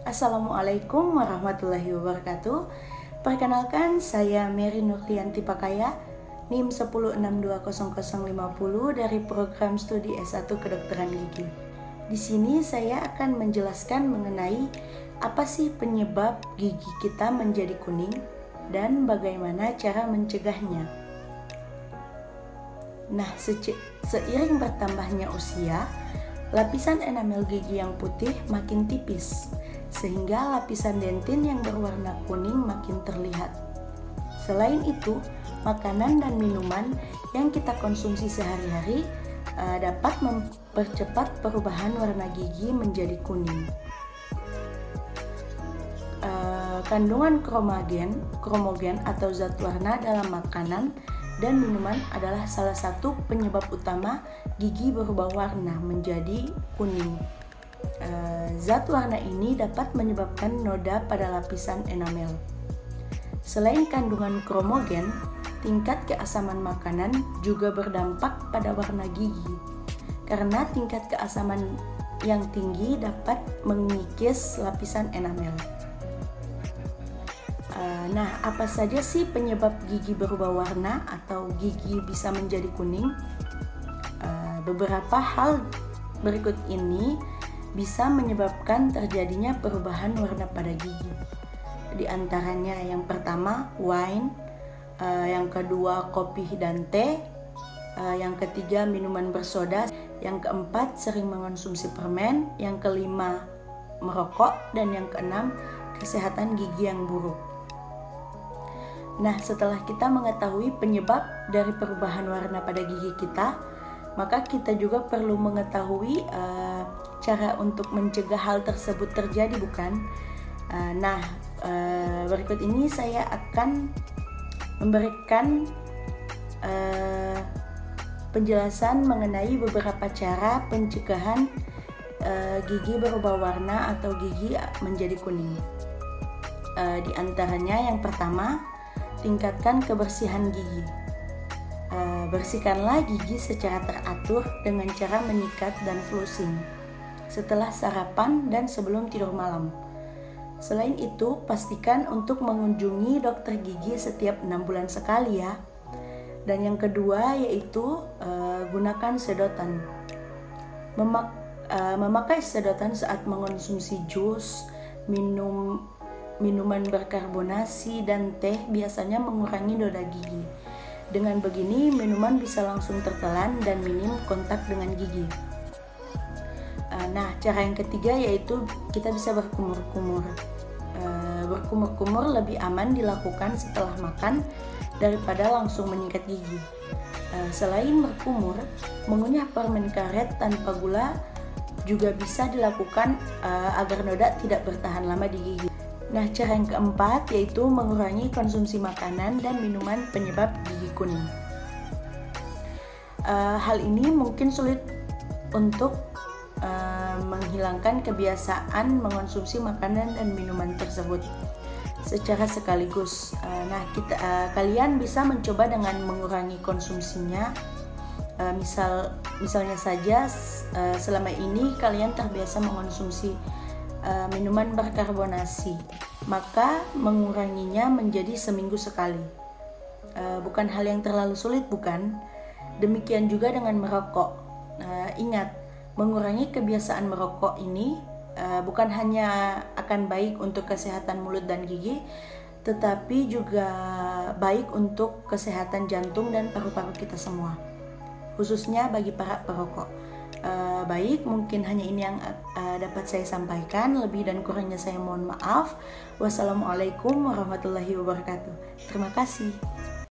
Assalamualaikum warahmatullahi wabarakatuh. Perkenalkan, saya Mary Nurlianti Pakaya, NIM 1062050 dari program studi S1 Kedokteran Gigi. Di sini saya akan menjelaskan mengenai apa sih penyebab gigi kita menjadi kuning dan bagaimana cara mencegahnya. Nah, seiring bertambahnya usia, lapisan enamel gigi yang putih makin tipis sehingga lapisan dentin yang berwarna kuning makin terlihat. Selain itu, makanan dan minuman yang kita konsumsi sehari-hari uh, dapat mempercepat perubahan warna gigi menjadi kuning. Uh, kandungan kromogen, kromogen atau zat warna dalam makanan dan minuman adalah salah satu penyebab utama gigi berubah warna menjadi kuning. Eh, zat warna ini dapat menyebabkan noda pada lapisan enamel. Selain kandungan kromogen, tingkat keasaman makanan juga berdampak pada warna gigi. Karena tingkat keasaman yang tinggi dapat mengikis lapisan enamel. Eh, nah, apa saja sih penyebab gigi berubah warna atau gigi bisa menjadi kuning? Eh, beberapa hal berikut ini bisa menyebabkan terjadinya perubahan warna pada gigi. Di antaranya yang pertama wine, uh, yang kedua kopi dan teh, uh, yang ketiga minuman bersoda, yang keempat sering mengonsumsi permen, yang kelima merokok dan yang keenam kesehatan gigi yang buruk. Nah, setelah kita mengetahui penyebab dari perubahan warna pada gigi kita, maka kita juga perlu mengetahui uh, cara untuk mencegah hal tersebut terjadi bukan? Uh, nah, uh, berikut ini saya akan memberikan uh, penjelasan mengenai beberapa cara pencegahan uh, gigi berubah warna atau gigi menjadi kuning. Uh, di antaranya yang pertama, tingkatkan kebersihan gigi. Bersihkanlah gigi secara teratur dengan cara menyikat dan flossing setelah sarapan dan sebelum tidur malam. Selain itu, pastikan untuk mengunjungi dokter gigi setiap enam bulan sekali ya. Dan yang kedua yaitu uh, gunakan sedotan. Memak uh, memakai sedotan saat mengonsumsi jus, minum minuman berkarbonasi dan teh biasanya mengurangi noda gigi. Dengan begini, minuman bisa langsung tertelan dan minim kontak dengan gigi. Eh, nah, cara yang ketiga yaitu kita bisa berkumur-kumur. Eh, berkumur-kumur lebih aman dilakukan setelah makan daripada langsung menyikat gigi. Eh, selain berkumur, mengunyah permen karet tanpa gula juga bisa dilakukan agar noda tidak bertahan lama di gigi. Nah, cara yang keempat yaitu mengurangi konsumsi makanan dan minuman penyebab gigi kuning. hal ini mungkin sulit untuk uh, menghilangkan kebiasaan mengonsumsi makanan dan minuman tersebut secara sekaligus. Uh, nah, kita uh, kalian bisa mencoba dengan mengurangi konsumsinya. Uh, misal misalnya saja uh, selama ini kalian terbiasa mengonsumsi uh, minuman berkarbonasi, maka menguranginya menjadi seminggu sekali. Uh, bukan hal yang terlalu sulit, bukan? Demikian juga dengan merokok. Uh, ingat, mengurangi kebiasaan merokok ini uh, bukan hanya akan baik untuk kesehatan mulut dan gigi, tetapi juga baik untuk kesehatan jantung dan paru-paru kita semua, khususnya bagi para perokok. Uh, baik, mungkin hanya ini yang uh, dapat saya sampaikan. Lebih dan kurangnya saya mohon maaf. Wassalamualaikum warahmatullahi wabarakatuh. Terima kasih.